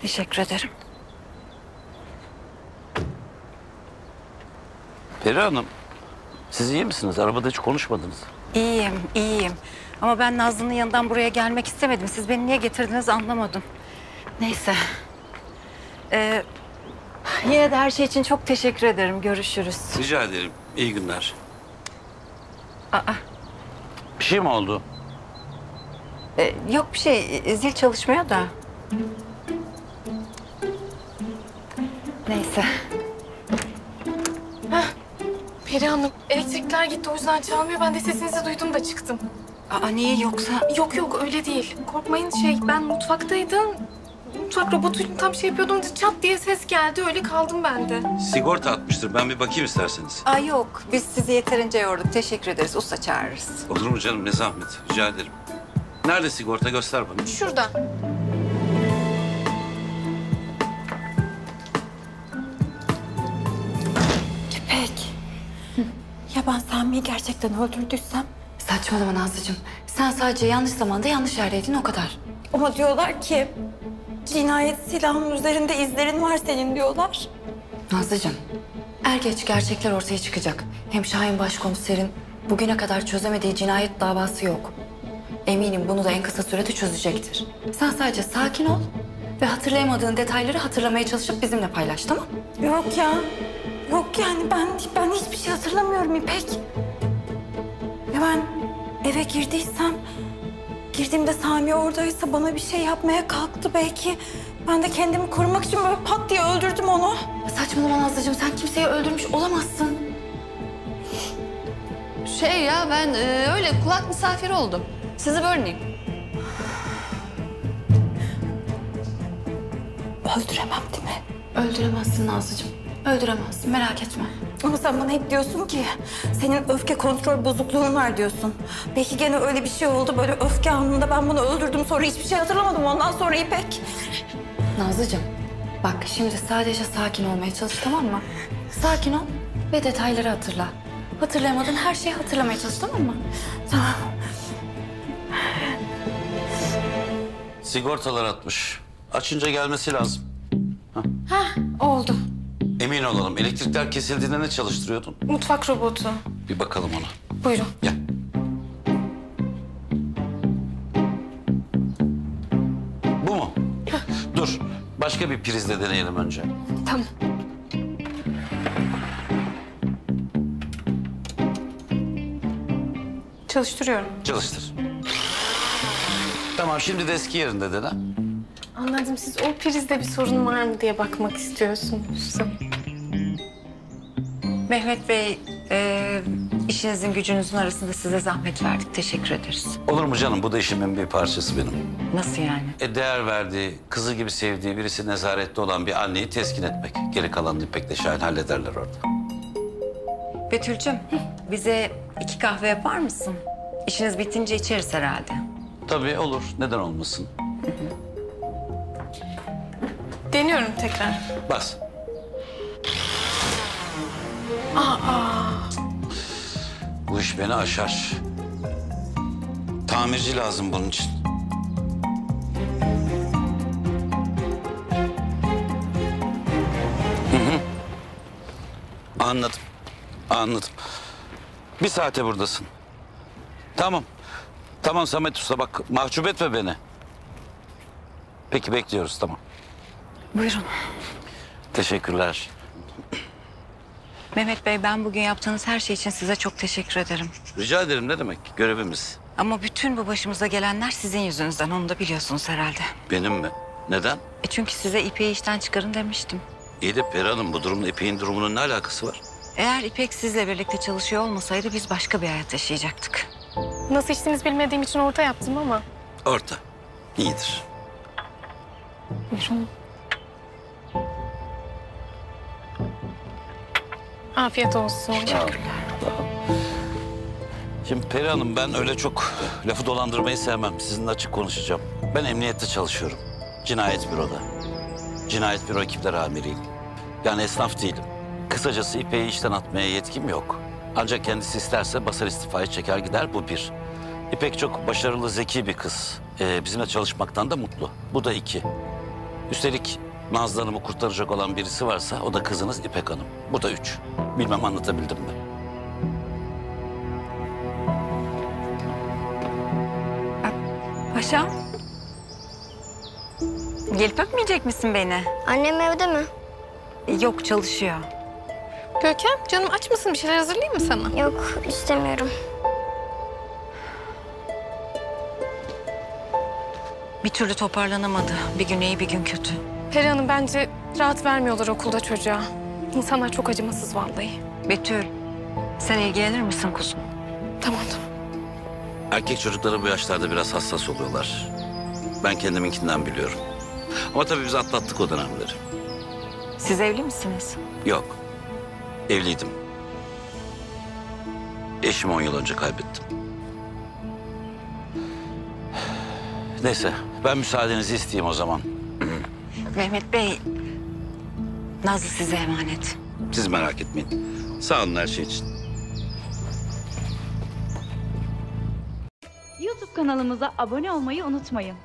Teşekkür ederim. Peri Hanım, siz iyi misiniz? Arabada hiç konuşmadınız. İyiyim, iyiyim. Ama ben Nazlı'nın yanından buraya gelmek istemedim. Siz beni niye getirdiniz anlamadım. Neyse. Ee, yine de her şey için çok teşekkür ederim. Görüşürüz. Rica ederim. İyi günler. Aa, Bir şey mi oldu? E, yok bir şey. e, Zil çalışmıyor da. Neyse. Peri Hanım, elektrikler gitti o yüzden çalmıyor. Ben de sesinizi duydum da çıktım. Aa, niye yoksa? Yok yok öyle değil. Korkmayın şey ben mutfaktaydım. Mutfak robotuyla tam şey yapıyordum. Çat diye ses geldi. Öyle kaldım ben de. Sigorta atmıştır. Ben bir bakayım isterseniz. Aa, yok. Biz sizi yeterince yorduk. Teşekkür ederiz. Usta çağırırız. Olur mu canım? Ne zahmet. Rica ederim. Nerede sigorta? Göster bana. Şurada. İpek. Ya ben Sami'yi gerçekten öldürdüysem? Saçmalama Nazlıcığım. Sen sadece yanlış zamanda yanlış yerdeydin o kadar. Ama diyorlar ki cinayet silahının üzerinde izlerin var senin diyorlar. Nazlıcığım, er geç gerçekler ortaya çıkacak. Hem Şahin Başkomiserin bugüne kadar çözemediği cinayet davası yok. Eminim bunu da en kısa sürede çözecektir. Sen sadece sakin ol ve hatırlayamadığın detayları hatırlamaya çalışıp bizimle paylaş, tamam? Yok ya. Yok yani ben ben hiçbir şey hatırlamıyorum İpek. Ya ben eve girdiysem girdiğimde Sami oradaysa bana bir şey yapmaya kalktı belki. Ben de kendimi korumak için böyle pat diye öldürdüm onu. Saçmalama Nazlıcığım, sen kimseyi öldürmüş olamazsın. Şey ya ben e, öyle kulak misafiri oldum. Sizi bölmeyeyim. Öldüremem değil mi? Öldüremezsin Nazlıcığım, öldüremezsin merak etme. Ama sen bana hep diyorsun ki senin öfke kontrol bozukluğun var diyorsun. Belki gene öyle bir şey oldu böyle öfke anında ben bunu öldürdüm sonra hiçbir şey hatırlamadım ondan sonra İpek. Nazlıcığım, bak şimdi sadece sakin olmaya çalış tamam mı? Sakin ol ve detayları hatırla. Hatırlayamadığın her şeyi hatırlamaya çalış tamam mı? Tamam. Sigortalar atmış. Açınca gelmesi lazım. Oldu. Emin olalım. Elektrikler kesildiğinde ne çalıştırıyordun? Mutfak robotu. Bir bakalım ona. Buyurun. Gel. Bu mu? Dur. Başka bir prizle deneyelim önce. Tamam. Çalıştırıyorum. Çalıştır. Tamam şimdi de eski yerinde dene. Anladım. Siz o prizde bir sorun var mı diye bakmak istiyorsunuz. Mehmet Bey, e, işinizin gücünüzün arasında size zahmet verdik. Teşekkür ederiz. Olur mu canım? Bu da işimin bir parçası benim. Nasıl yani? E, değer verdiği, kızı gibi sevdiği birisi nezarette olan bir anneyi teskin etmek. Geri kalan İpek de Şahin hallederler orada. Betül'cüm, bize iki kahve yapar mısın? İşiniz bitince içeriz herhalde. Tabii olur. Neden olmasın? Deniyorum tekrar. Bas. Bu iş beni aşar. Tamirci lazım bunun için. Hı hı. Anladım. Anladım. Bir saate buradasın. Tamam. Tamam Samet Usta bak mahcup etme beni. Peki bekliyoruz tamam. Buyurun. Teşekkürler. Mehmet Bey, ben bugün yaptığınız her şey için size çok teşekkür ederim. Rica ederim ne demek görevimiz. Ama bütün bu başımıza gelenler sizin yüzünüzden. Onu da biliyorsunuz herhalde. Benim mi? Neden? E çünkü size İpek'i işten çıkarın demiştim. İyi de Peri Hanım bu durumla İpek'in durumunun ne alakası var? Eğer İpek sizle birlikte çalışıyor olmasaydı biz başka bir hayat yaşayacaktık. Nasıl içtiğinizi bilmediğim için orta yaptım ama. Orta. İyidir. Buyurun. Afiyet olsun. Şimdi Peri Hanım ben öyle çok lafı dolandırmayı sevmem. Sizinle açık konuşacağım. Ben emniyette çalışıyorum. Cinayet büroda. Cinayet büro ekipleri amiriyim. Yani esnaf değilim. Kısacası İpek'i işten atmaya yetkim yok. Ancak kendisi isterse basar istifayı çeker gider bu bir. İpek çok başarılı, zeki bir kız. Ee, bizimle çalışmaktan da mutlu. Bu da iki. Üstelik Nazlı Hanım'ı kurtaracak olan birisi varsa o da kızınız İpek Hanım. Bu da üç. Bilmem anlatabildim mi? Paşam. Gelip öpmeyecek misin beni? Annem evde mi? Yok çalışıyor. Görkem canım aç mısın? Bir şeyler hazırlayayım mı sana? Yok istemiyorum. Bir türlü toparlanamadı. Bir gün iyi bir gün kötü. Peri Hanım bence rahat vermiyorlar okulda çocuğa. İnsanlar çok acımasız vallahi. Betül sen ilgilenir misin kuzum? Tamam tamam. Erkek çocukları bu yaşlarda biraz hassas oluyorlar. Ben kendiminkinden biliyorum. Ama tabii biz atlattık o dönemleri. Siz evli misiniz? Yok. Evliydim. Eşimi on yıl önce kaybettim. Neyse ben müsaadenizi isteyeyim o zaman. Mehmet Bey, Nazlı size emanet. Siz merak etmeyin. Sağ olun her şey için. YouTube kanalımıza abone olmayı unutmayın.